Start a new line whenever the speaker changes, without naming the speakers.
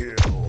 kill.